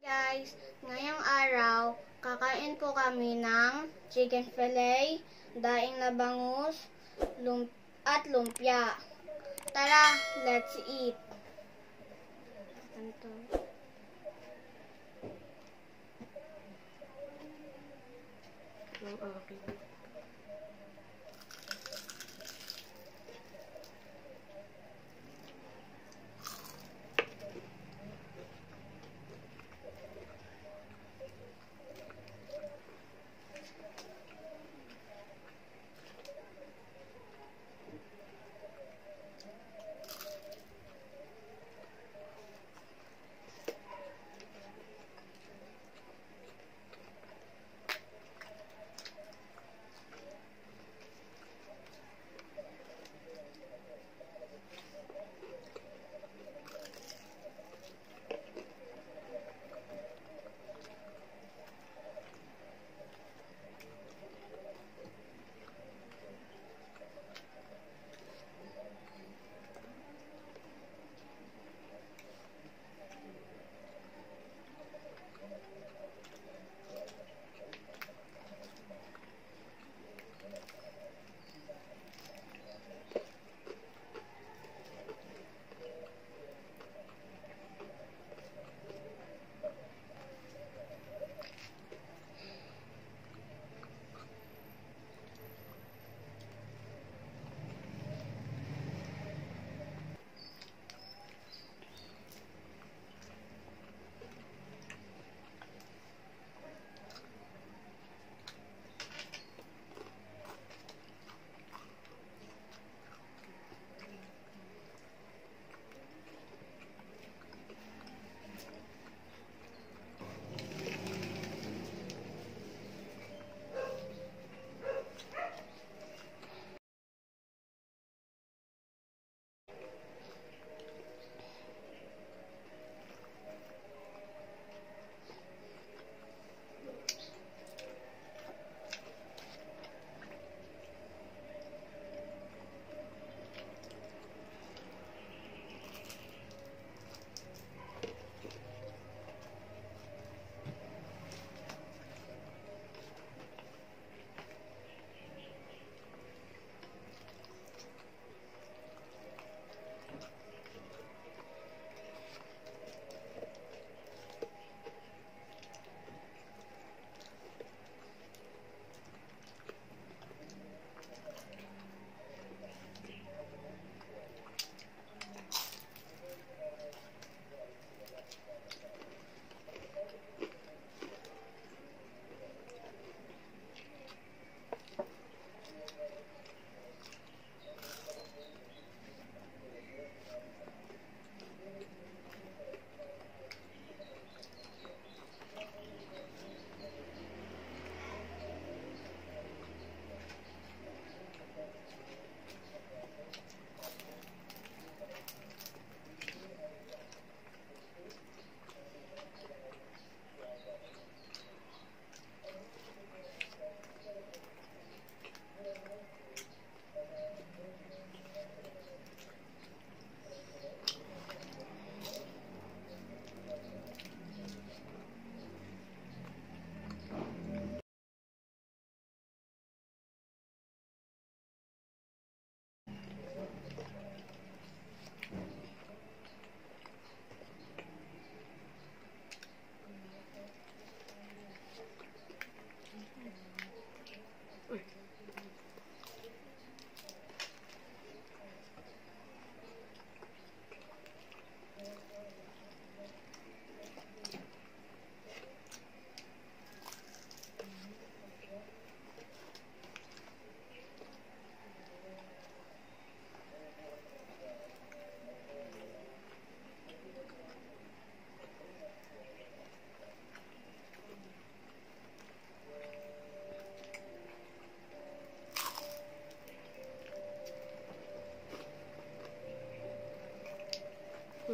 Guys, ngayong araw, kakain po kami ng chicken fillet, daing na bangus, lum- at lumpia. Tara, let's eat.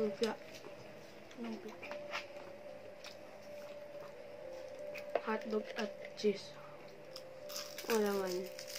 Lumpia. Lumpia. Hotdog at cheese. Wala man. init.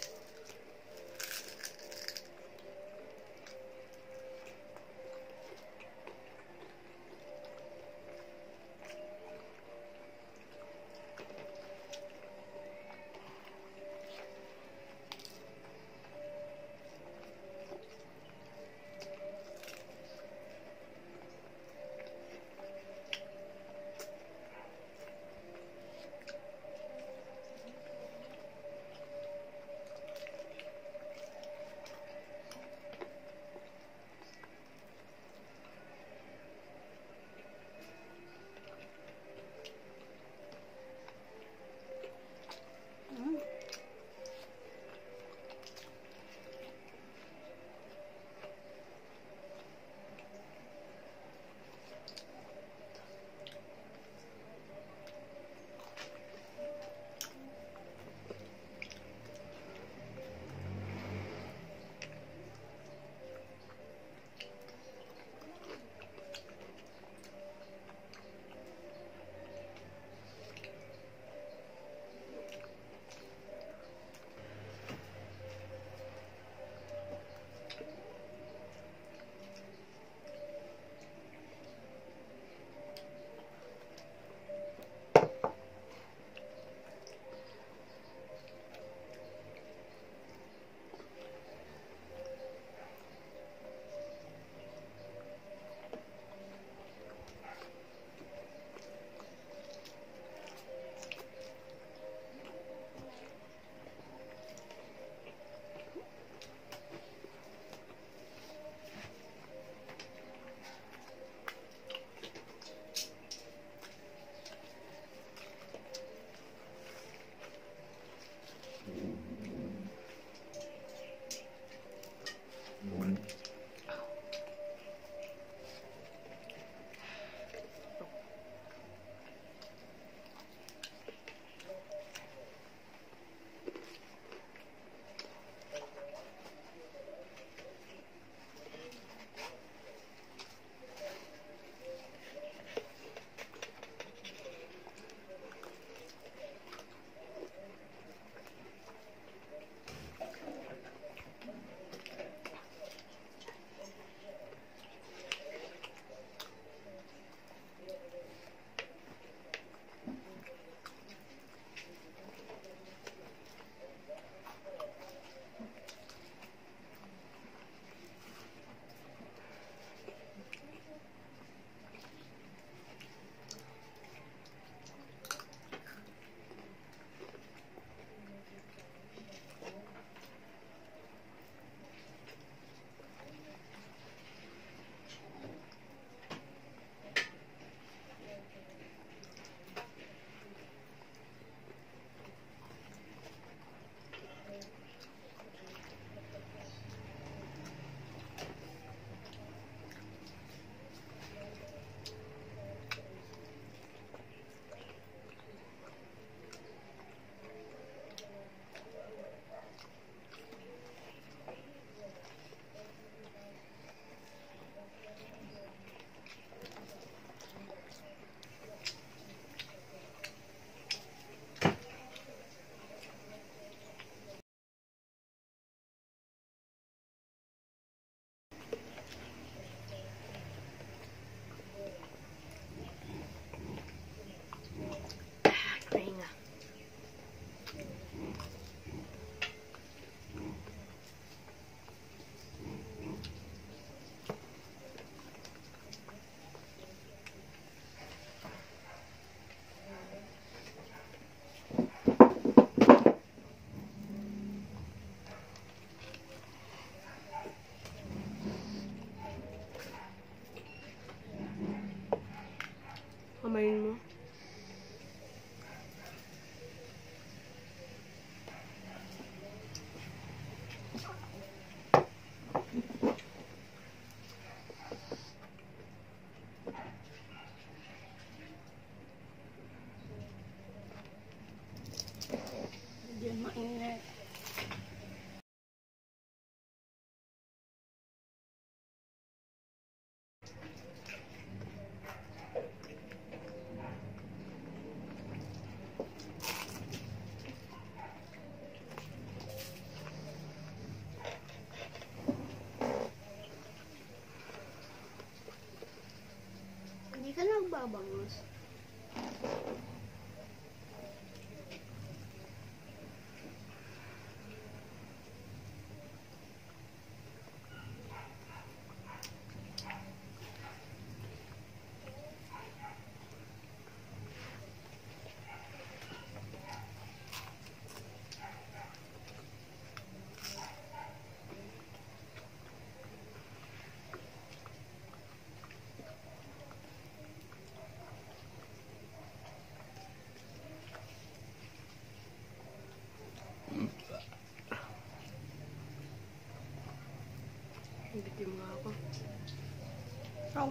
办公室。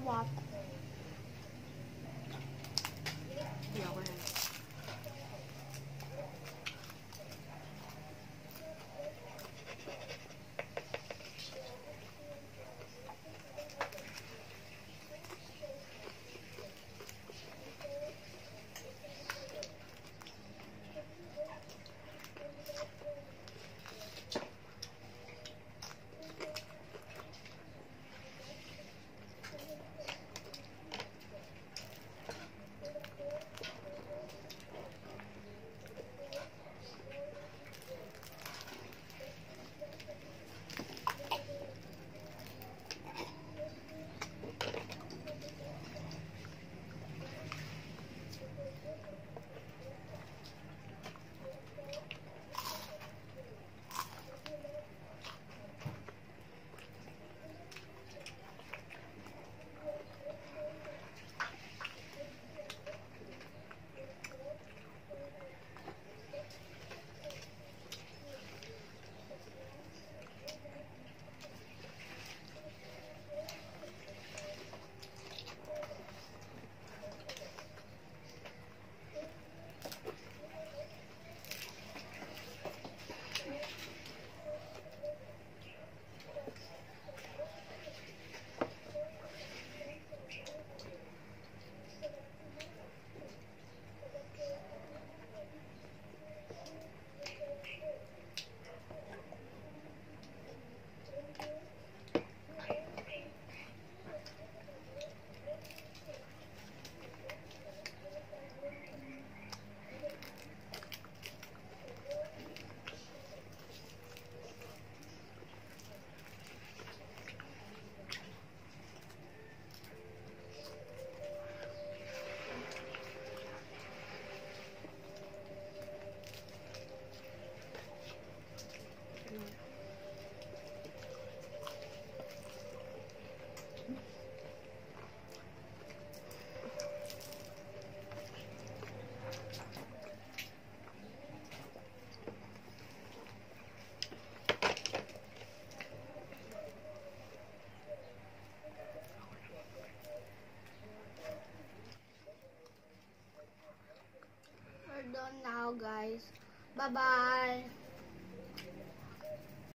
watch 拜拜。